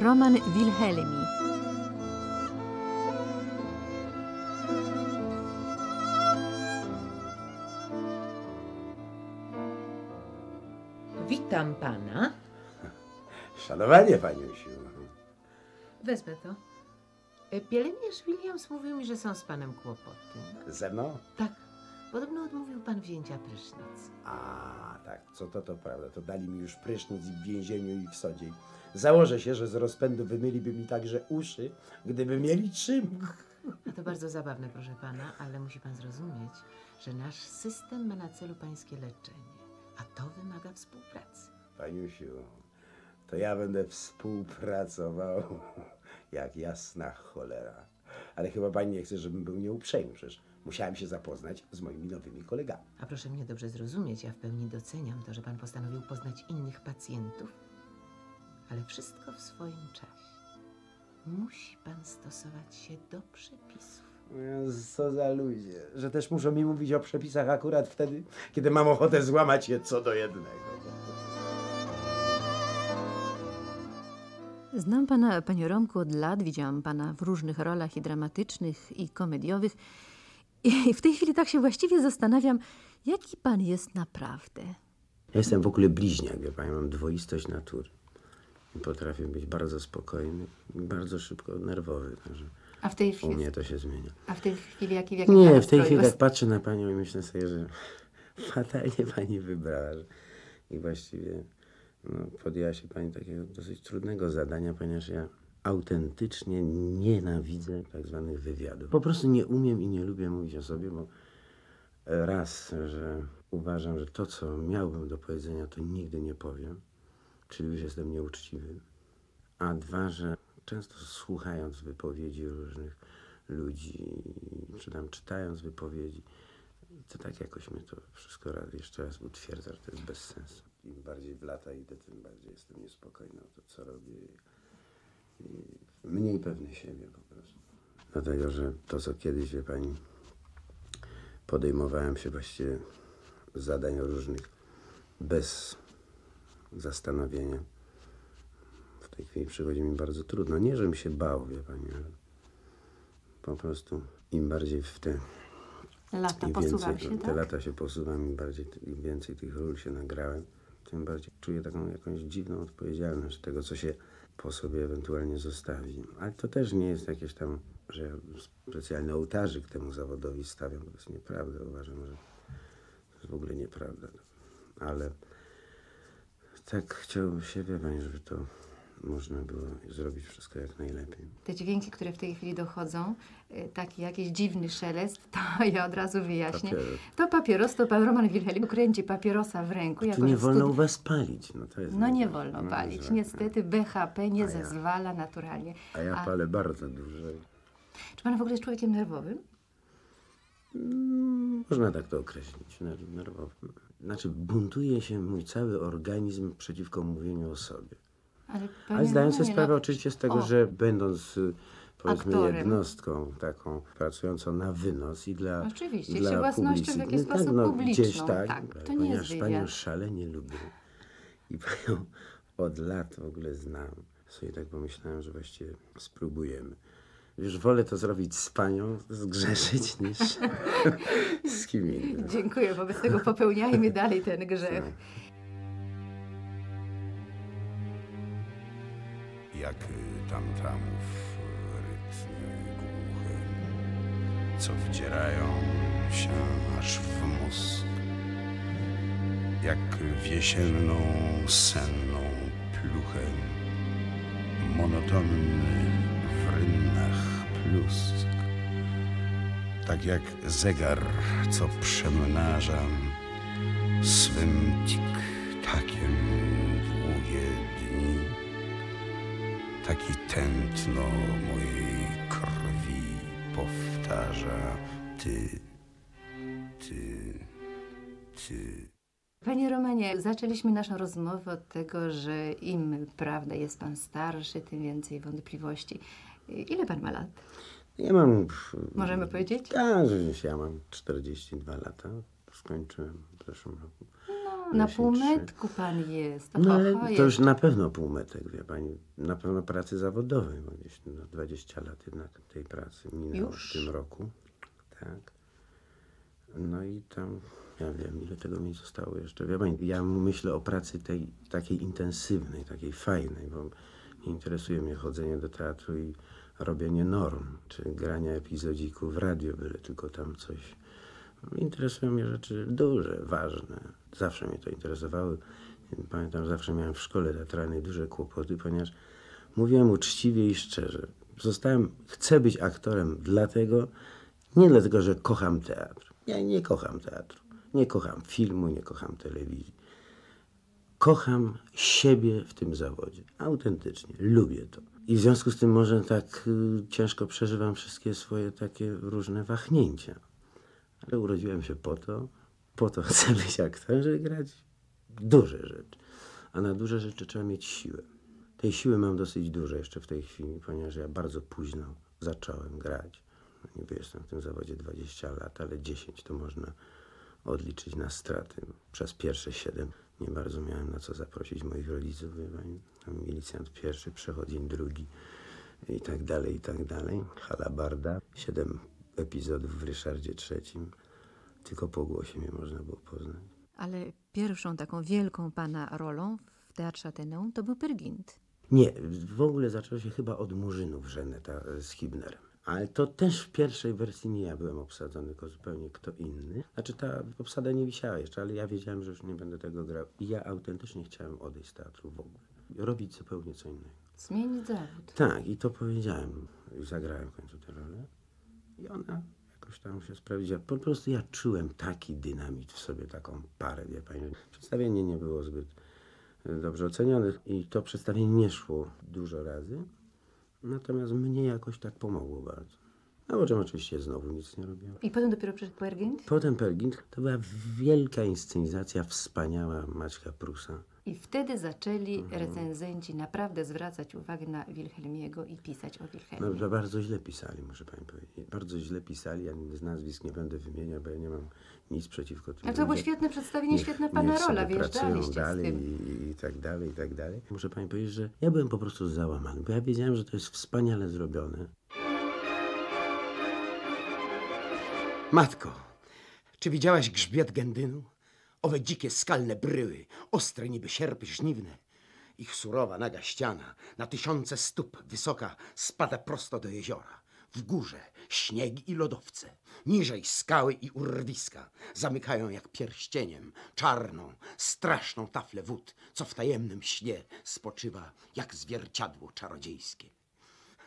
Roman Wilhelmi. Witam pana. Szanowanie, paniusiu. Wezmę to. E, Pielęgniarz Williams mówił mi, że są z panem kłopoty. Ze mną? Tak, podobno odmówił pan wzięcia prysznic. A, tak, co to, to prawda. To dali mi już prysznic i w więzieniu i w sodzie. Założę się, że z rozpędu wymyliby mi także uszy, gdyby mieli czym. A to bardzo zabawne, proszę pana, ale musi pan zrozumieć, że nasz system ma na celu pańskie leczenie, a to wymaga współpracy. Paniusiu, to ja będę współpracował jak jasna cholera. Ale chyba pani nie chce, żebym był nieuprzejmy, przecież musiałem się zapoznać z moimi nowymi kolegami. A proszę mnie dobrze zrozumieć, ja w pełni doceniam to, że pan postanowił poznać innych pacjentów, ale wszystko w swoim czasie. Musi pan stosować się do przepisów. Co za ludzie, że też muszą mi mówić o przepisach akurat wtedy, kiedy mam ochotę złamać je co do jednego. Znam pana, panie Romku, od lat. Widziałam pana w różnych rolach i dramatycznych, i komediowych. I w tej chwili tak się właściwie zastanawiam, jaki pan jest naprawdę. Ja jestem w ogóle bliźniak, wie pani, mam dwoistość natury. Potrafię być bardzo spokojny i bardzo szybko nerwowy, także A w tej u chwili, mnie to się zmienia. a w tej chwili jaki, w jakim Nie, pan w tej chwili tak patrzę na panią i myślę sobie, że fatalnie pani wybrała. że- I właściwie no, podjęła się pani takiego dosyć trudnego zadania, ponieważ ja autentycznie nienawidzę tak zwanych wywiadów. Po prostu nie umiem i nie lubię mówić o sobie, bo raz, że uważam, że to, co miałbym do powiedzenia, to nigdy nie powiem, czyli już jestem nieuczciwy. A dwa, że często słuchając wypowiedzi różnych ludzi, czy tam czytając wypowiedzi, to tak jakoś mnie to wszystko raz, jeszcze raz utwierdza, że to jest bez sensu. Im bardziej w lata idę, tym bardziej jestem niespokojny o to, co robię. Mniej pewny siebie po prostu. Dlatego, że to, co kiedyś, wie pani, podejmowałem się właściwie zadań różnych bez zastanowienia. W tej chwili przychodzi mi bardzo trudno. Nie, żebym się bał, wie pani, ale po prostu im bardziej w te Lata posuwam się, te tak? lata się posuwam, im bardziej, im więcej tych ról się nagrałem, tym bardziej czuję taką jakąś dziwną odpowiedzialność tego, co się po sobie ewentualnie zostawi. Ale to też nie jest jakieś tam, że ja specjalny ołtarzyk temu zawodowi stawiam, to jest nieprawda. Uważam, że to jest w ogóle nieprawda. Ale tak chciałbym się, wie pani, żeby to można było zrobić wszystko jak najlepiej. Te dźwięki, które w tej chwili dochodzą, y, taki jakiś dziwny szelest, to ja od razu wyjaśnię. Papieros. To papieros, to pan Roman Wilhelm kręci papierosa w ręku. Tu jako nie wolno studi- u was palić. No, to jest No nie wolno No, palić. Niestety BHP nie ja. zezwala naturalnie. A ja palę bardzo dużo. Czy pan w ogóle jest człowiekiem nerwowym? Można tak to określić, ner- nerwowo. Znaczy, buntuje się mój cały organizm przeciwko mówieniu o sobie. Ale, Ale zdając sobie Romanie, sprawę no, oczywiście z tego, o. że będąc y, powiedzmy Aktorem. jednostką taką pracującą na wynos i dla Oczywiście, dla się własnością w jakiś no tak, sposób no, publiczną, Gdzieś tak, tak, to nie jest ponieważ panią wywiad. szalenie lubię i panią od lat w ogóle znam, sobie tak pomyślałem, że właściwie spróbujemy. Już wolę to zrobić z panią, zgrzeszyć, niż z kim innym. Dziękuję, wobec tego popełniajmy dalej ten grzech. Jak tamtamów rytmy głuche, co wdzierają się aż w mózg, jak w jesienną, senną pluchę, monotonny w rynnach plusk, tak jak zegar, co przemnaża swym tik-takiem taki tętno mojej krwi powtarza ty, ty, ty. Panie Romanie, zaczęliśmy naszą rozmowę od tego, że im, prawda, jest pan starszy, tym więcej wątpliwości. Ile pan ma lat? Ja mam... Możemy powiedzieć? Tak, rzeczywiście, ja mam 42 lata. Skończyłem w zeszłym roku. Na 10, półmetku pan jest. No ale to już na pewno półmetek, wie pani. Na pewno pracy zawodowej, bo gdzieś no, 20 lat jednak tej pracy minęło Już? w tym roku. Tak. No i tam, ja wiem, ile tego mi zostało jeszcze. Wie pani, ja myślę o pracy tej takiej intensywnej, takiej fajnej, bo nie interesuje mnie chodzenie do teatru i robienie norm, czy grania epizodziku w radio, byle tylko tam coś Interesują mnie rzeczy duże, ważne. Zawsze mnie to interesowały. Pamiętam, zawsze miałem w szkole teatralnej duże kłopoty, ponieważ mówiłem uczciwie i szczerze. Zostałem, chcę być aktorem dlatego, nie dlatego, że kocham teatr. Ja nie kocham teatru. Nie kocham filmu, nie kocham telewizji. Kocham siebie w tym zawodzie. Autentycznie. Lubię to. I w związku z tym może tak y, ciężko przeżywam wszystkie swoje takie różne wahnięcia. Ale urodziłem się po to, po to chcę być aktorem, żeby grać duże rzeczy. A na duże rzeczy trzeba mieć siłę. Tej siły mam dosyć dużo jeszcze w tej chwili, ponieważ ja bardzo późno zacząłem grać. No niby jestem w tym zawodzie 20 lat, ale 10 to można odliczyć na straty. Przez pierwsze 7 nie bardzo miałem na co zaprosić moich rodziców. Milicjant pierwszy, przechodzień drugi i tak dalej, i tak dalej. Halabarda. Siedem epizodów w Ryszardzie III. Tylko po głosie mnie można było poznać. Ale pierwszą taką wielką pana rolą w Teatrze Ateneum to był Pyrgint. Nie, w ogóle zaczęło się chyba od Murzynów Żeneta e, z Hibnerem. Ale to też w pierwszej wersji nie ja byłem obsadzony, tylko zupełnie kto inny. Znaczy ta obsada nie wisiała jeszcze, ale ja wiedziałem, że już nie będę tego grał. I ja autentycznie chciałem odejść z teatru w ogóle. Robić zupełnie co innego. Zmienić zawód. Tak, i to powiedziałem. I zagrałem w końcu tę rolę. I ona jakoś tam się sprawdziła. Po prostu ja czułem taki dynamit w sobie, taką parę, wie pani. Przedstawienie nie było zbyt e, dobrze ocenione i to przedstawienie nie szło dużo razy. Natomiast mnie jakoś tak pomogło bardzo. A po czym oczywiście znowu nic nie robiłem. I potem dopiero przyszedł Pyrgint? Potem Pergint to była wielka inscenizacja, wspaniała Maćka Prusa. I wtedy zaczęli Mhm. recenzenci naprawdę zwracać uwagę na Wilhelmiego i pisać o No, Wilhelmie. to bardzo źle pisali, muszę pani powiedzieć. Bardzo źle pisali, ja z nazwisk nie będę wymieniał, bo ja nie mam nic przeciwko tym Ale to było świetne przedstawienie, Niech- świetna niech pana sobie rola, z dalej i, i tak dalej, i tak dalej. Muszę pani powiedzieć, że ja byłem po prostu załamany, bo ja wiedziałem, że to jest wspaniale zrobione. Matko, czy widziałaś grzbiet gędynu? Owe dzikie skalne bryły, ostre niby sierpy żniwne. Ich surowa, naga ściana, na tysiące stóp wysoka, spada prosto do jeziora. W górze śniegi i lodowce, niżej skały i urwiska zamykają jak pierścieniem czarną, straszną taflę wód, co w tajemnym śnie spoczywa jak zwierciadło czarodziejskie.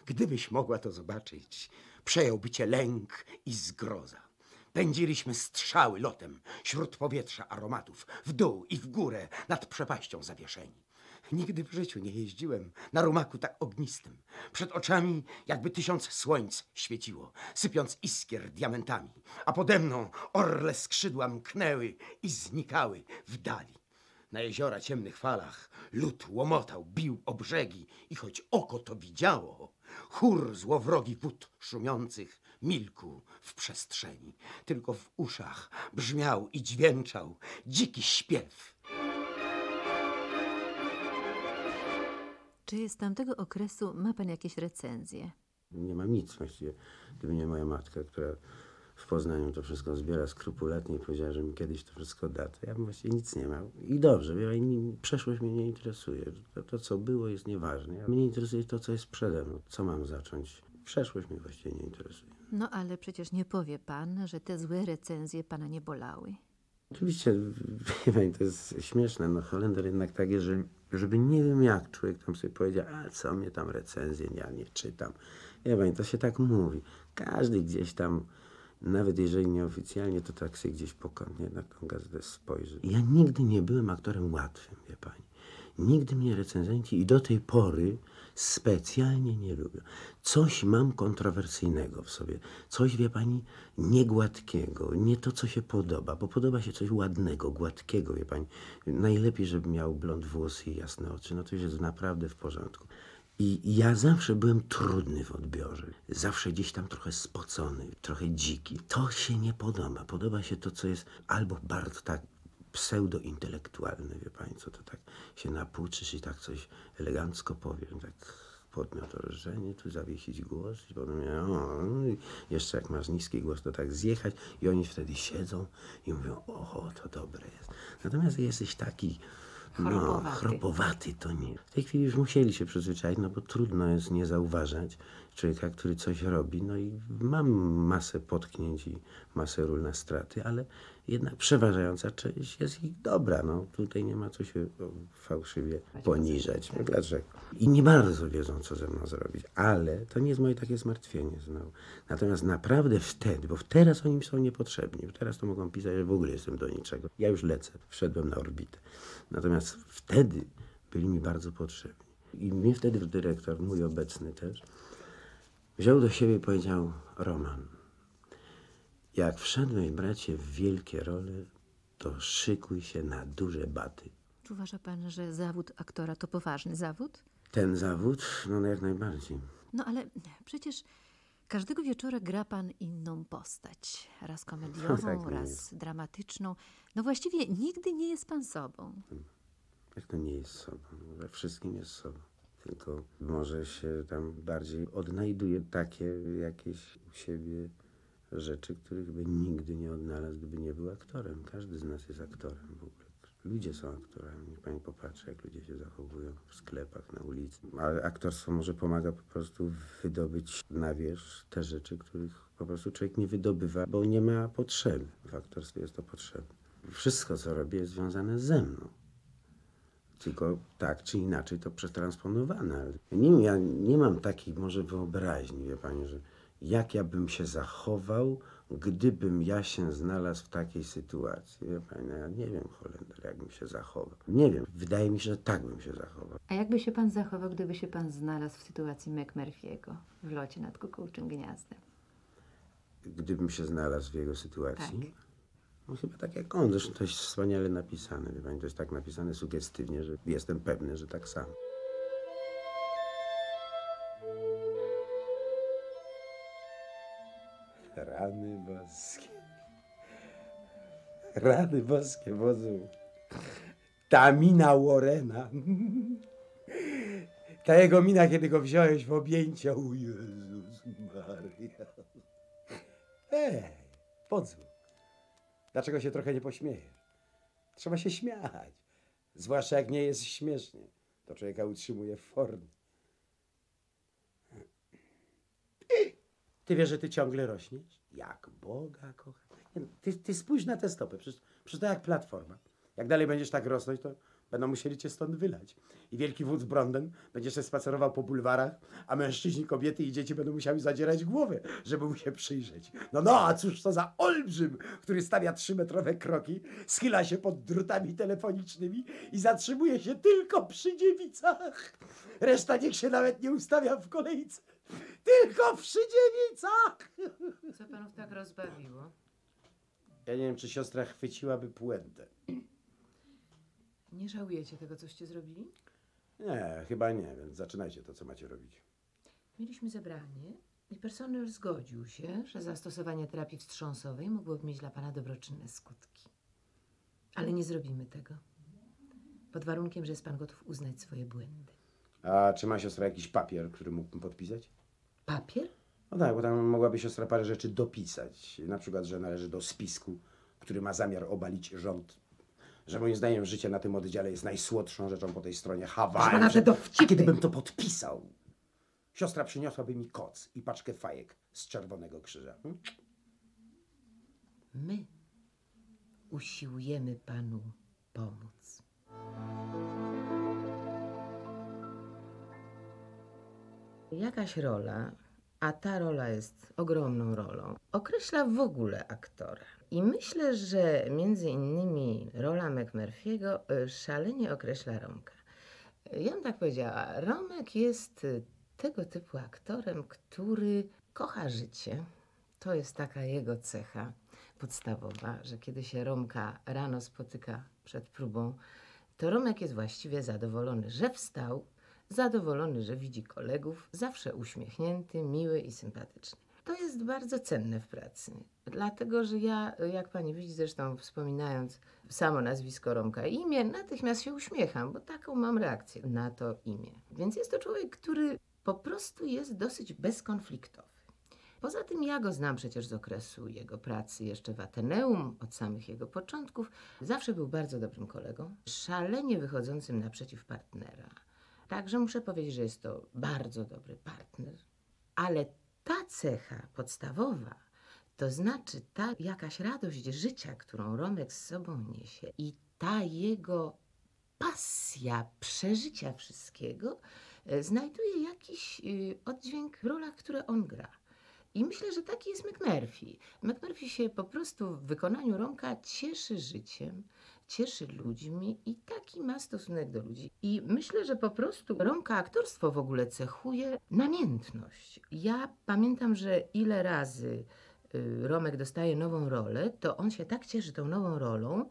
Gdybyś mogła to zobaczyć, przejąłby cię lęk i zgroza. Pędziliśmy strzały lotem, śród powietrza aromatów, w dół i w górę, nad przepaścią zawieszeni. Nigdy w życiu nie jeździłem na rumaku tak ognistym. Przed oczami jakby tysiąc słońc świeciło, sypiąc iskier diamentami, a pode mną orle skrzydła mknęły i znikały w dali. Na jeziora ciemnych falach lód łomotał, bił o brzegi i choć oko to widziało, chór złowrogi wód szumiących milkł w przestrzeni. Tylko w uszach brzmiał i dźwięczał dziki śpiew. Czy z tamtego okresu ma pan jakieś recenzje? Nie mam nic właściwie, gdyby nie moja matka, która w Poznaniu to wszystko zbiera skrupulatnie i powiedziała, że mi kiedyś to wszystko da, to ja bym właściwie nic nie miał. I dobrze, pani, przeszłość mnie nie interesuje. To, to, co było, jest nieważne. Ja- Mnie interesuje to, co jest przede mną. Co mam zacząć? Przeszłość mnie właściwie nie interesuje. No ale przecież nie powie pan, że te złe recenzje pana nie bolały. Oczywiście, wie pani, to jest śmieszne, no Holender jednak tak jest, że żeby nie wiem jak człowiek tam sobie powiedział, a co mnie tam recenzje, ja nie czytam. Wie pani, to się tak mówi. Każdy gdzieś tam, nawet jeżeli nieoficjalnie, to tak sobie gdzieś pokątnie na tą gazetę spojrzy. Ja nigdy nie byłem aktorem łatwym, wie pani. Nigdy mnie recenzenci i do tej pory specjalnie nie lubią. Coś mam kontrowersyjnego w sobie. Coś, wie pani, niegładkiego. Nie to, co się podoba, bo podoba się coś ładnego, gładkiego, wie pani. Najlepiej, żeby miał blond włosy i jasne oczy. No to już jest naprawdę w porządku. I ja zawsze byłem trudny w odbiorze. Zawsze gdzieś tam trochę spocony, trochę dziki. To się nie podoba. Podoba się to, co jest albo bardzo tak pseudointelektualne, wie co to tak się napłuczysz i tak coś elegancko powiem, tak podmiotorzenie, tu zawiesić głos i potem o, i jeszcze jak masz niski głos, to tak zjechać i oni wtedy siedzą i mówią, oho, to dobre jest. Natomiast jesteś taki no, Chropowaty. chropowaty, to nie. W tej chwili już musieli się przyzwyczaić, no bo trudno jest nie zauważać człowieka, który coś robi, no i mam masę potknięć i masę ról na straty, ale jednak przeważająca część jest ich dobra, no tutaj nie ma co się fałszywie poniżać. No, dlaczego? I nie bardzo wiedzą, co ze mną zrobić, ale to nie jest moje takie zmartwienie znowu. Natomiast naprawdę wtedy, bo teraz oni mi są niepotrzebni, bo teraz to mogą pisać, że w ogóle jestem do niczego. Ja już lecę, wszedłem na orbitę. Natomiast wtedy byli mi bardzo potrzebni. I mnie wtedy dyrektor, mój obecny też, wziął do siebie i powiedział, Roman, jak wszedłeś, bracie, w wielkie role, to szykuj się na duże baty. Czy uważa pan, że zawód aktora to poważny zawód? Ten zawód, no jak najbardziej. No ale przecież każdego wieczora gra pan inną postać. Raz komediową, tak nie raz dramatyczną. No właściwie nigdy nie jest pan sobą. Jak to nie jest sobą? We wszystkim jest sobą. Tylko może się tam bardziej odnajduje takie jakieś u siebie rzeczy, których by nigdy nie odnalazł, gdyby nie był aktorem. Każdy z nas jest aktorem w ogóle. Ludzie są aktorami. Pani popatrzy, jak ludzie się zachowują w sklepach, na ulicy. Ale aktorstwo może pomaga po prostu wydobyć na wierzch te rzeczy, których po prostu człowiek nie wydobywa, bo nie ma potrzeby. W aktorstwie jest to potrzebne. Wszystko, co robię, jest związane ze mną tylko tak czy inaczej to przetransponowane. Nie, ja nie mam takiej może wyobraźni, wie pani, że jak ja bym się zachował, gdybym ja się znalazł w takiej sytuacji. Wie pani, no ja nie wiem, Holender, jak bym się zachował. Nie wiem, wydaje mi się, że tak bym się zachował. A jakby się pan zachował, gdyby się pan znalazł w sytuacji McMurphy'ego w locie nad kukułczym gniazdem? Gdybym się znalazł w jego sytuacji. Tak. No chyba tak jak on, zresztą to jest wspaniale napisane, wie pani, to jest tak napisane sugestywnie, że jestem pewny, że tak samo. Rany boskie. Rany boskie, wozu. Ta mina Warrena. Ta jego mina, kiedy go wziąłeś w objęcia. O Jezus Maria. Ej, wodzu. Dlaczego się trochę nie pośmiejesz? Trzeba się śmiać. Zwłaszcza jak nie jest śmiesznie. To człowieka utrzymuje w formie. Ty wiesz, że ty ciągle rośniesz? Jak Boga kocha. No, Ty, ty spójrz na te stopy. Przecież, przecież to jak platforma. Jak dalej będziesz tak rosnąć, to będą musieli cię stąd wylać. I wielki wódz Bronden będzie się spacerował po bulwarach, a mężczyźni, kobiety i dzieci będą musiały zadzierać głowę, żeby mu się przyjrzeć. No, no, a cóż to za olbrzym, który stawia trzymetrowe kroki, schyla się pod drutami telefonicznymi i zatrzymuje się tylko przy dziewicach. Reszta niech się nawet nie ustawia w kolejce. Tylko przy dziewicach! Co panów tak rozbawiło? Ja nie wiem, czy siostra chwyciłaby puentę. Nie żałujecie tego, coście zrobili? Nie, chyba nie, więc zaczynajcie to, co macie robić. Mieliśmy zebranie i personel zgodził się, że zastosowanie terapii wstrząsowej mogłoby mieć dla pana dobroczynne skutki. Ale nie zrobimy tego. Pod warunkiem, że jest pan gotów uznać swoje błędy. A czy ma siostra jakiś papier, który mógłbym podpisać? Papier? No tak, bo tam mogłaby siostra parę rzeczy dopisać. Na przykład, że należy do spisku, który ma zamiar obalić rząd. Że moim zdaniem życie na tym oddziale jest najsłodszą rzeczą po tej stronie Hawaii. Pana że-! A Kiedybym to podpisał, siostra przyniosłaby mi koc i paczkę fajek z Czerwonego Krzyża. Hmm? My usiłujemy panu pomóc. Jakaś rola, a ta rola jest ogromną rolą, określa w ogóle aktora. I myślę, że między innymi rola McMurphy'ego y, szalenie określa Romka. Ja bym tak powiedziała, Romek jest y, tego typu aktorem, który kocha życie. To jest taka jego cecha podstawowa, że kiedy się Romka rano spotyka przed próbą, to Romek jest właściwie zadowolony, że wstał, zadowolony, że widzi kolegów, zawsze uśmiechnięty, miły i sympatyczny. to jest bardzo cenne w pracy. Dlatego, że ja, jak pani widzi, zresztą wspominając samo nazwisko Romka i imię, natychmiast się uśmiecham, bo taką mam reakcję na to imię. Więc jest to człowiek, który po prostu jest dosyć bezkonfliktowy. Poza tym ja go znam przecież z okresu jego pracy jeszcze w Ateneum, od samych jego początków. Zawsze był bardzo dobrym kolegą, szalenie wychodzącym naprzeciw partnera. Także muszę powiedzieć, że jest to bardzo dobry partner. Ale ta cecha podstawowa, to znaczy ta jakaś radość życia, którą Romek z sobą niesie i ta jego pasja przeżycia wszystkiego, e, znajduje jakiś y, oddźwięk w rolach, które on gra. I myślę, że taki jest McMurphy. McMurphy się po prostu w wykonaniu Romka cieszy życiem, cieszy ludźmi i taki ma stosunek do ludzi. I myślę, że po prostu Romka aktorstwo w ogóle cechuje namiętność. Ja pamiętam, że ile razy y, Romek dostaje nową rolę, to on się tak cieszy tą nową rolą,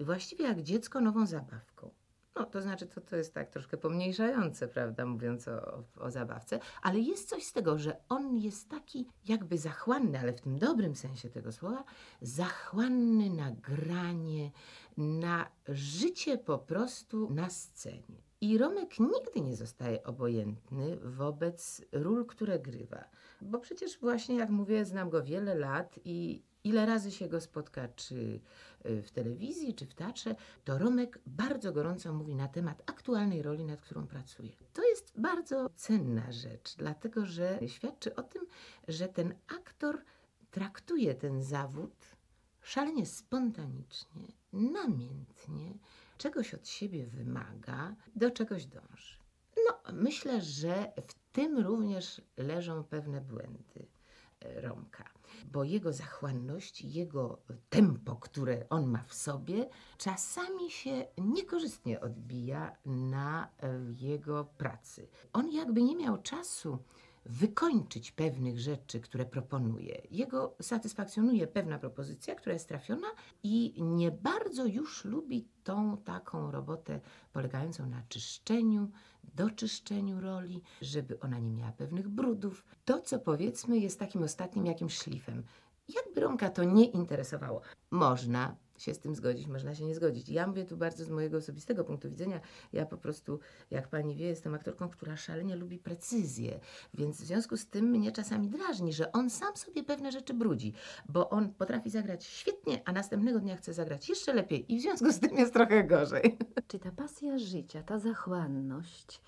właściwie jak dziecko nową zabawką. No, to znaczy, to, to jest tak troszkę pomniejszające, prawda, mówiąc o, o, o zabawce, ale jest coś z tego, że on jest taki jakby zachłanny, ale w tym dobrym sensie tego słowa, zachłanny na granie, na życie po prostu na scenie. I Romek nigdy nie zostaje obojętny wobec ról, które grywa. Bo przecież właśnie, jak mówię, znam go wiele lat i ile razy się go spotka, czy y, w telewizji, czy w teatrze, to Romek bardzo gorąco mówi na temat aktualnej roli, nad którą pracuje. To jest bardzo cenna rzecz, dlatego że świadczy o tym, że ten aktor traktuje ten zawód szalenie spontanicznie, namiętnie, czegoś od siebie wymaga, do czegoś dąży. No, myślę, że w tym również leżą pewne błędy e, Romka, bo jego zachłanność, jego tempo, które on ma w sobie, czasami się niekorzystnie odbija na e, jego pracy. On jakby nie miał czasu wykończyć pewnych rzeczy, które proponuje. Jego satysfakcjonuje pewna propozycja, która jest trafiona i nie bardzo już lubi tą taką robotę polegającą na czyszczeniu, doczyszczeniu roli, żeby ona nie miała pewnych brudów. To, co powiedzmy jest takim ostatnim jakimś szlifem. Jakby Romka to nie interesowało. Można się z tym zgodzić, można się nie zgodzić. Ja mówię tu bardzo z mojego osobistego punktu widzenia. Ja po prostu, jak pani wie, jestem aktorką, która szalenie lubi precyzję, więc w związku z tym mnie czasami drażni, że on sam sobie pewne rzeczy brudzi, bo on potrafi zagrać świetnie, a następnego dnia chce zagrać jeszcze lepiej i w związku z tym jest trochę gorzej. Czy ta pasja życia, ta zachłanność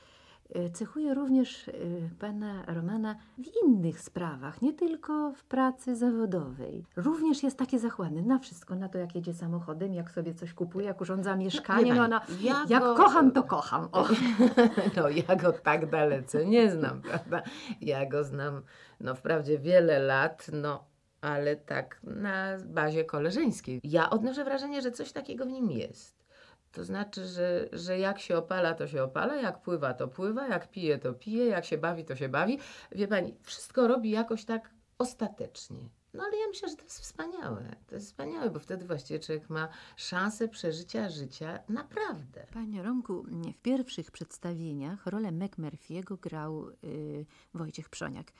cechuje również y, pana Romana w innych sprawach, nie tylko w pracy zawodowej. Również jest takie zachłanny na wszystko, na to jak jedzie samochodem, jak sobie coś kupuje, jak urządza mieszkanie. No ona, ja jak go- kocham, to kocham. O. No, ja go tak dalece nie znam, prawda? Ja go znam, no wprawdzie wiele lat, no ale tak na bazie koleżeńskiej. Ja odnoszę wrażenie, że coś takiego w nim jest. To znaczy, że, że jak się opala, to się opala, jak pływa, to pływa, jak pije, to pije, jak się bawi, to się bawi. Wie pani, wszystko robi jakoś tak ostatecznie. No ale ja myślę, że to jest wspaniałe. To jest wspaniałe, bo wtedy właściwie człowiek ma szansę przeżycia życia naprawdę. Panie Romku, w pierwszych przedstawieniach rolę McMurphy'ego grał y, Wojciech Przoniak.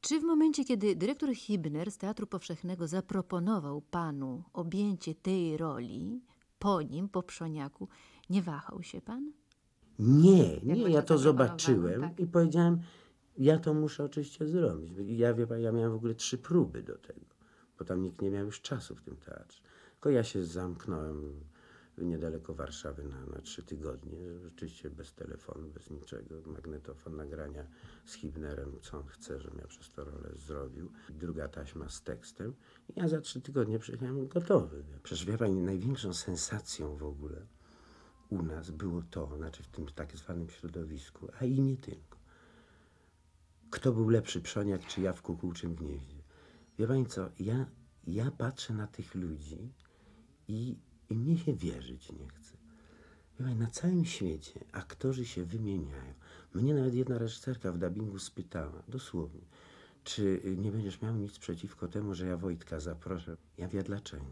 Czy w momencie, kiedy dyrektor Hibner z Teatru Powszechnego zaproponował panu objęcie tej roli, po nim, po Przoniaku, nie wahał się pan? Nie, nie, ja to zobaczyłem tak. i powiedziałem, ja to muszę oczywiście zrobić. Ja, wie pan, ja miałem w ogóle trzy próby do tego, bo tam nikt nie miał już czasu w tym teatrze. Tylko ja się zamknąłem niedaleko Warszawy na, na trzy tygodnie, rzeczywiście bez telefonu, bez niczego, magnetofon, nagrania z Hibnerem, co on chce, żebym ja przez to rolę zrobił. Druga taśma z tekstem. I ja za trzy tygodnie przyjechałem gotowy. Przecież wie pani, największą sensacją w ogóle u nas było to, znaczy w tym tak zwanym środowisku, a i nie tylko. Kto był lepszy, Przoniak czy ja w kukułczym gnieździe? Wie pani co, ja, ja patrzę na tych ludzi i, i mnie się wierzyć nie chce. Na całym świecie aktorzy się wymieniają. Mnie nawet jedna reżyserka w dubbingu spytała, dosłownie, czy nie będziesz miał nic przeciwko temu, że ja Wojtka zaproszę? Ja wiem dlaczego.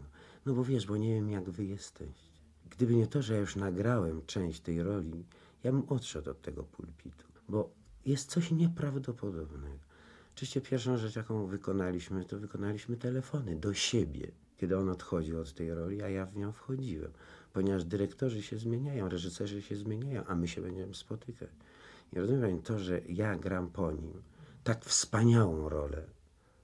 No bo wiesz, bo nie wiem jak wy jesteście. Gdyby nie to, że ja już nagrałem część tej roli, ja bym odszedł od tego pulpitu, bo jest coś nieprawdopodobnego, Oczywiście pierwszą rzecz, jaką wykonaliśmy, to wykonaliśmy telefony do siebie, kiedy on odchodził od tej roli, a ja w nią wchodziłem. Ponieważ dyrektorzy się zmieniają, reżyserzy się zmieniają, a my się będziemy spotykać. I rozumie pani, to, że ja gram po nim tak wspaniałą rolę,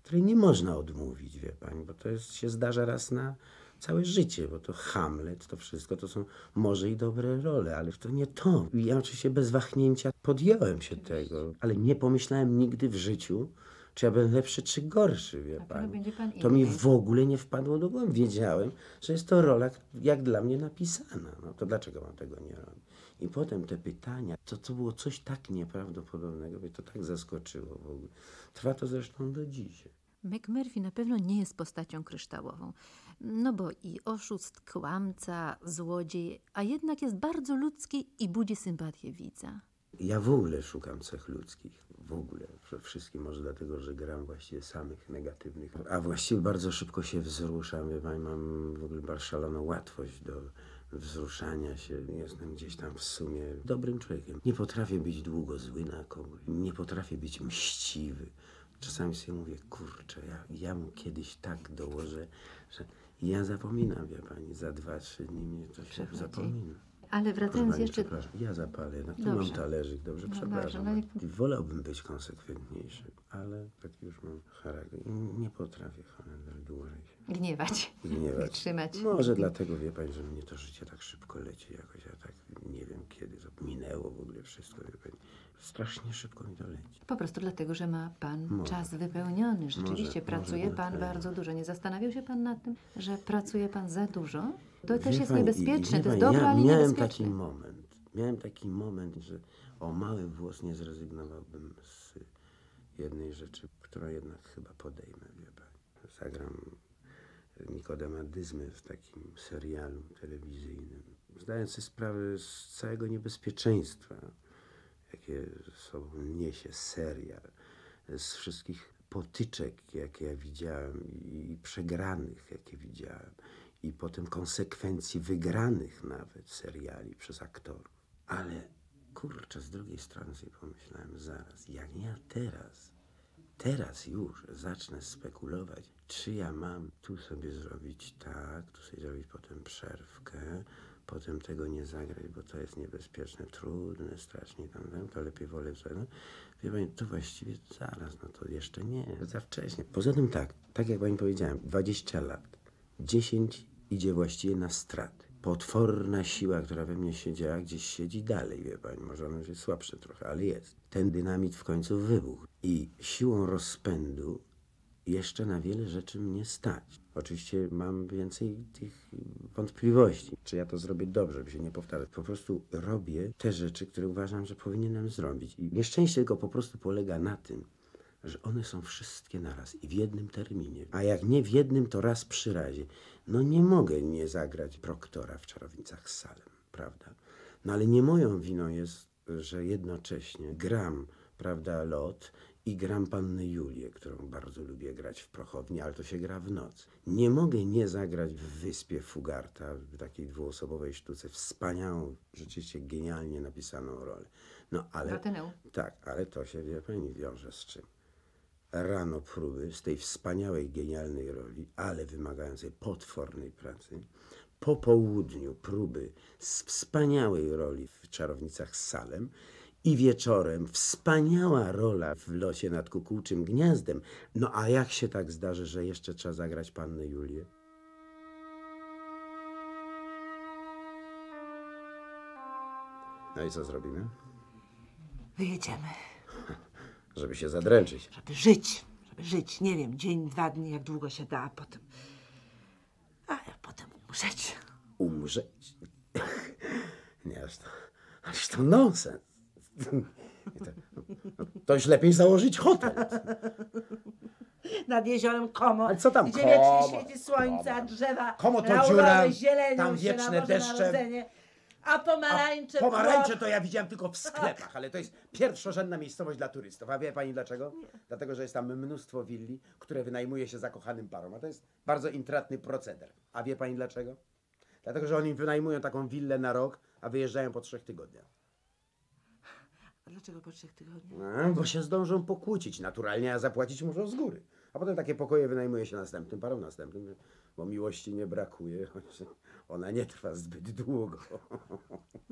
której nie można odmówić, wie pani, bo to jest, się zdarza raz na całe życie, bo to Hamlet, to wszystko to są może i dobre role, ale to nie to. I ja oczywiście bez wahnięcia podjąłem się tego, ale nie pomyślałem nigdy w życiu, czy ja będę lepszy, czy gorszy, wie pewno pani. pan To mi w ogóle nie wpadło do głowy. Wiedziałem, że jest to rola jak dla mnie napisana. No to dlaczego mam tego nie robić? I potem te pytania, to, to było coś tak nieprawdopodobnego, mnie to tak zaskoczyło w ogóle. Trwa to zresztą do dzisiaj. McMurphy na pewno nie jest postacią kryształową. No bo i oszust, kłamca, złodziej, a jednak jest bardzo ludzki i budzi sympatię widza. Ja w ogóle szukam cech ludzkich. W ogóle. Przede wszystkim może dlatego, że gram właściwie samych negatywnych. A właściwie bardzo szybko się wzruszam. Wie pani, mam w ogóle bardzo szaloną łatwość do wzruszania się. Jestem gdzieś tam w sumie dobrym człowiekiem. Nie potrafię być długo zły na kogoś. Nie potrafię być mściwy. Czasami sobie mówię, kurczę, ja, ja mu kiedyś tak dołożę, że ja zapominam, wie pani, za dwa, trzy dni mnie to się zapomina. Ale wracając pani, jeszcze... przepraszam, ja zapalę, no tu Dobrze. mam talerzyk, dobrze, No przepraszam. no i- Wolałbym być konsekwentniejszy, ale taki już mam charakter. Nie potrafię Holender dłużej się Gniewać. gniewać. Trzymać. Może dlatego, wie pani, że mnie to życie tak szybko leci jakoś, ja tak nie wiem kiedy to minęło w ogóle wszystko, wie pani. Strasznie szybko mi to leci. Po prostu dlatego, że ma pan Może. czas wypełniony. Rzeczywiście Może- pracuje może pan dlatego. bardzo dużo. Nie zastanawiał się pan nad tym, że pracuje pan za dużo? To też jest pani, niebezpieczne. To jest dobre, ja ale miałem niebezpieczne. taki moment, miałem taki moment, że o mały włos nie zrezygnowałbym z jednej rzeczy, którą jednak chyba podejmę, wie pani. Zagram Nikodema Dyzmy w takim serialu telewizyjnym, zdając sobie sprawę z całego niebezpieczeństwa, jakie sobą niesie serial, z wszystkich potyczek, jakie ja widziałem i przegranych, jakie widziałem i potem konsekwencji wygranych nawet seriali przez aktorów. Ale kurczę, z drugiej strony sobie pomyślałem zaraz, jak ja teraz, teraz już zacznę spekulować, czy ja mam tu sobie zrobić tak, tu sobie zrobić potem przerwkę, potem tego nie zagrać, bo to jest niebezpieczne, trudne, strasznie tam, tam to lepiej wolę sobie. No, wie pani, to właściwie zaraz, no to jeszcze nie, za wcześnie. Poza tym tak, tak jak pani powiedziałem, 20 lat, 10 idzie właściwie na straty. Potworna siła, która we mnie siedziała, gdzieś siedzi dalej, wie pani. Może już jest słabsze trochę, ale jest. Ten dynamit w końcu wybuchł. I siłą rozpędu jeszcze na wiele rzeczy mnie stać. Oczywiście mam więcej tych wątpliwości, czy ja to zrobię dobrze, by się nie powtarzać. Po prostu robię te rzeczy, które uważam, że powinienem zrobić. I nieszczęście tylko po prostu polega na tym, że one są wszystkie naraz i w jednym terminie. A jak nie w jednym, to raz przy razie. No nie mogę nie zagrać proktora w Czarownicach z Salem, prawda? No ale nie moją winą jest, że jednocześnie gram, prawda, lot i gram Pannę Julię, którą bardzo lubię grać w Prochowni, ale to się gra w noc. Nie mogę nie zagrać w Wyspie Fugarta, w takiej dwuosobowej sztuce, wspaniałą, rzeczywiście genialnie napisaną rolę. No ale... Tak, ale to się, wie pani, wiąże z czym? Rano próby z tej wspaniałej, genialnej roli, ale wymagającej potwornej pracy. Po południu próby z wspaniałej roli w Czarownicach z Salem i wieczorem wspaniała rola w losie nad kukułczym gniazdem. No a jak się tak zdarzy, że jeszcze trzeba zagrać Pannę Julię? No i co zrobimy? Wyjedziemy, Żeby się zadręczyć. żeby żyć, żeby żyć, nie wiem, dzień, dwa dni, jak długo się da, a potem... A ja potem umrzeć. umrzeć. Nie, aż to, aż to nonsens. To, to już lepiej założyć hotel. Nad jeziorem Komo, Ale co tam gdzie Komo? wiecznie świeci słońce, a drzewa Komo to dziura, zielenią tam się wieczne Boże deszcze. Narodzenie, A pomarańcze... Pomarańcze płot. to ja widziałem tylko w sklepach, ale to jest pierwszorzędna miejscowość dla turystów. A wie pani dlaczego? Dlatego, że jest tam mnóstwo willi, które wynajmuje się zakochanym parom. A to jest bardzo intratny proceder. A wie pani dlaczego? Dlatego, że oni wynajmują taką willę na rok, a wyjeżdżają po trzech tygodniach. A dlaczego po trzech tygodniach? No, bo się zdążą pokłócić naturalnie, a zapłacić muszą z góry. A potem takie pokoje wynajmuje się następnym parom, następnym, bo miłości nie brakuje. Ona nie trwa zbyt długo.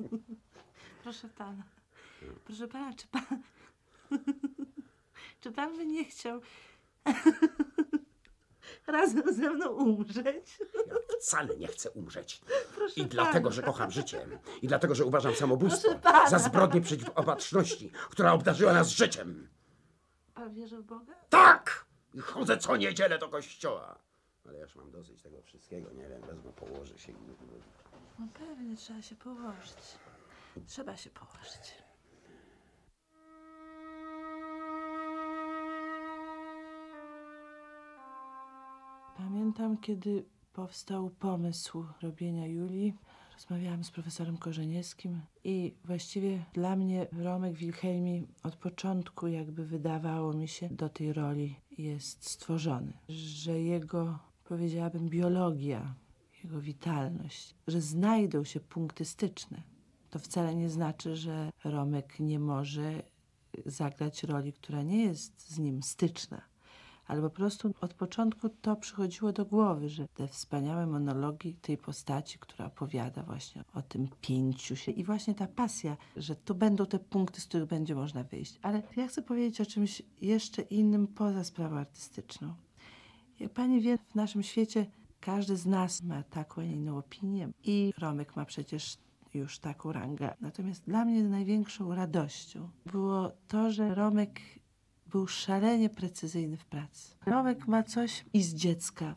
Proszę pana. Proszę pana, czy pan. czy pan by nie chciał razem ze mną umrzeć? Ja wcale nie chcę umrzeć. Proszę I dlatego, pana. że kocham życie. I dlatego, że uważam samobójstwo za zbrodnię przeciw opatrzności, która obdarzyła nas życiem. Pan wierzy w Boga? Tak! I chodzę co niedzielę do kościoła. Ale ja już mam dosyć tego wszystkiego, nie wiem, wezmę, położę się i... No pewnie, trzeba się położyć. Trzeba się położyć. Pamiętam, kiedy powstał pomysł robienia Julii. Rozmawiałam z profesorem Korzeniewskim i właściwie dla mnie Romek Wilhelmi od początku jakby wydawało mi się do tej roli jest stworzony. Że jego, powiedziałabym, biologia, jego witalność, że znajdą się punkty styczne. To wcale nie znaczy, że Romek nie może zagrać roli, która nie jest z nim styczna. Ale po prostu od początku to przychodziło do głowy, że te wspaniałe monologi tej postaci, która opowiada właśnie o tym pięciu się i właśnie ta pasja, że to będą te punkty, z których będzie można wyjść. Ale ja chcę powiedzieć o czymś jeszcze innym poza sprawą artystyczną. Jak pani wie, w naszym świecie każdy z nas ma taką, a nie inną opinię i Romek ma przecież już taką rangę. Natomiast dla mnie największą radością było to, że Romek był szalenie precyzyjny w pracy. Romek ma coś i z dziecka.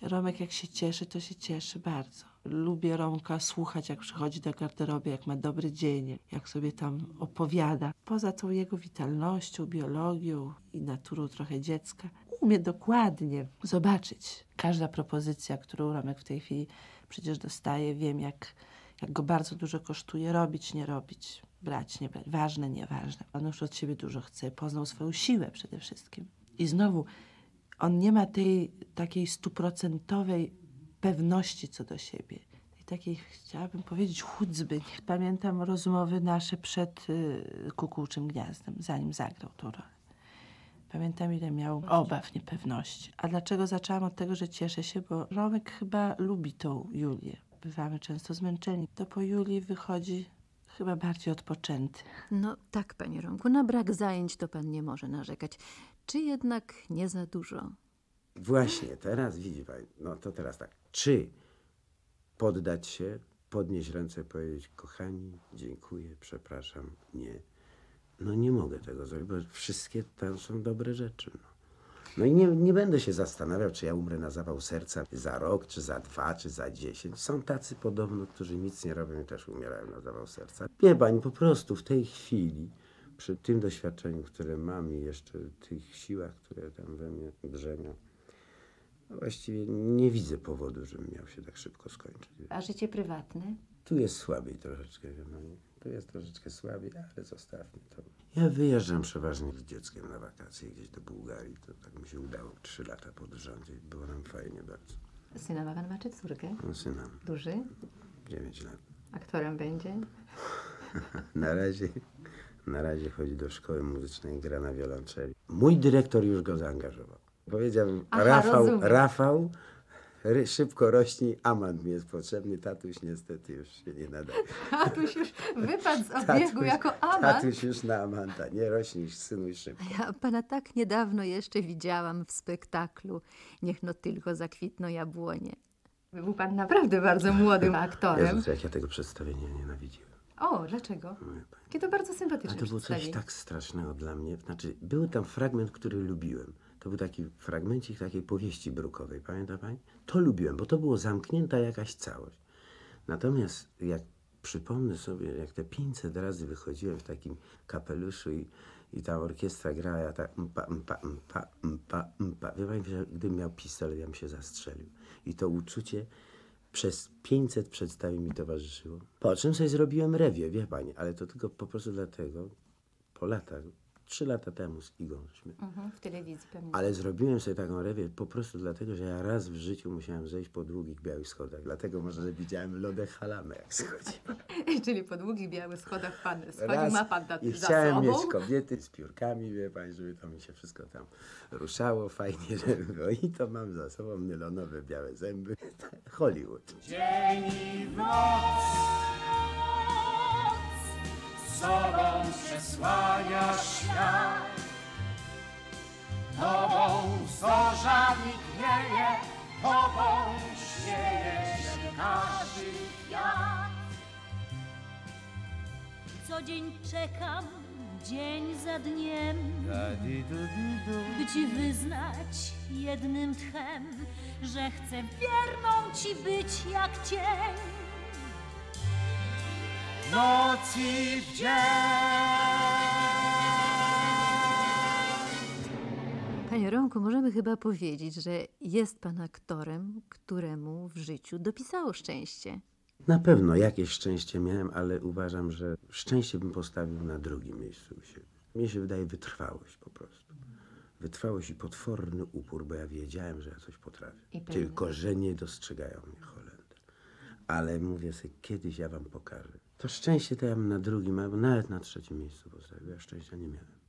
Romek jak się cieszy, to się cieszy bardzo. Lubię Romka słuchać, jak przychodzi do garderoby, jak ma dobry dzień, jak sobie tam opowiada. Poza tą jego witalnością, biologią i naturą trochę dziecka, umie dokładnie zobaczyć. Każda propozycja, którą Romek w tej chwili przecież dostaje, wiem jak, jak go bardzo dużo kosztuje robić, nie robić, brać, nie brać, ważne, nieważne. On już od siebie dużo chce, poznał swoją siłę przede wszystkim. I znowu, on nie ma tej takiej stuprocentowej pewności co do siebie. Takiej, chciałabym powiedzieć, chudzby. Pamiętam rozmowy nasze przed y, Kukułczym Gniazdem, zanim zagrał tą rolę. Pamiętam, ile miał obaw, niepewności. A dlaczego zaczęłam od tego, że cieszę się? Bo Romek chyba lubi tą Julię. Bywamy często zmęczeni. To po Julii wychodzi chyba bardziej odpoczęty. No tak, panie Romku, na brak zajęć to pan nie może narzekać. Czy jednak nie za dużo? Właśnie, teraz widzi pani, no to teraz tak. Czy poddać się, podnieść ręce, powiedzieć, kochani, dziękuję, przepraszam, nie. No nie mogę tego zrobić, bo wszystkie tam są dobre rzeczy. No, no i nie, nie będę się zastanawiał, czy ja umrę na zawał serca za rok, czy za dwa, czy za dziesięć. Są tacy podobno, którzy nic nie robią i też umierają na zawał serca. Wie pani, po prostu w tej chwili, przy tym doświadczeniu, które mam i jeszcze tych siłach, które tam we mnie drzemią, no właściwie nie widzę powodu, żebym miał się tak szybko skończyć. A życie prywatne? Tu jest słabiej troszeczkę, pani. Tu jest troszeczkę słabiej, ale zostawmy to. Ja wyjeżdżam przeważnie z dzieckiem na wakacje gdzieś do Bułgarii. To tak mi się udało trzy lata pod rząd i było nam fajnie bardzo. Syna ma pan ma czy córkę? No syna, Duży? 9 lat. Aktorem będzie? Na razie, na razie chodzi do szkoły muzycznej, gra na wiolonczeli. Mój dyrektor już go zaangażował. Powiedziałem, Aha, Rafał, rozumiem. Rafał, szybko rośnij, amant mi jest potrzebny, tatuś niestety już się nie nadaje. Tatuś już wypadł z obiegu jako amant. Tatuś już na amanta, nie rośnij, synuj szybko. Ja pana tak niedawno jeszcze widziałam w spektaklu Niech no tylko zakwitną jabłonie. Był pan naprawdę bardzo młodym aktorem. Jezus, jak ja tego przedstawienia nienawidziłem. O, dlaczego? Jakie to bardzo A sympatyczne to było coś tak strasznego dla mnie. Znaczy, był tam fragment, który lubiłem. To był taki fragmencik takiej powieści brukowej, pamięta pani? To lubiłem, bo to było zamknięta jakaś całość. Natomiast jak przypomnę sobie, jak te 500 razy wychodziłem w takim kapeluszu i, i ta orkiestra grała, ja tak mpa, mpa, mpa, mpa, mpa. Wie pani, że gdybym miał pistolet, ja bym się zastrzelił. I to uczucie przez 500 przedstawień mi towarzyszyło. Po czym sobie zrobiłem rewie, wie pani, ale to tylko po prostu dlatego, po latach trzy lata temu z Igą. Żeśmy Mhm, w telewizji pamiętam. ale zrobiłem sobie taką rewię po prostu dlatego, że ja raz w życiu musiałem zejść po długich białych schodach. Dlatego może, że widziałem lodę halamę, jak schodziłem. Czyli po długich białych schodach pan schodził, Raz ma pan na, I za chciałem sobą. mieć kobiety z piórkami, wie pani, żeby to mi się wszystko tam ruszało fajnie, żeby było. I to mam za sobą nylonowe białe zęby. Hollywood. Dzień i noc sobą przesłania świat. Tobą zorza mignieje, tobą śmieje się każdy kwiat. Co dzień czekam, dzień za dniem, by ci wyznać jednym tchem, że chcę wierną ci być jak cień. W noc i w dzień. Panie Romku, możemy chyba powiedzieć, że jest pan aktorem, któremu w życiu dopisało szczęście. Na pewno jakieś szczęście miałem, ale uważam, że szczęście bym postawił na drugim miejscu u siebie. Mnie się wydaje wytrwałość po prostu. Wytrwałość i potworny upór, bo ja wiedziałem, że ja coś potrafię. Tylko, że nie dostrzegają mnie Holender. Ale mówię sobie, kiedyś ja wam pokażę. To szczęście to ja bym na drugim, albo nawet na trzecim miejscu postawił. Ja szczęścia nie miałem.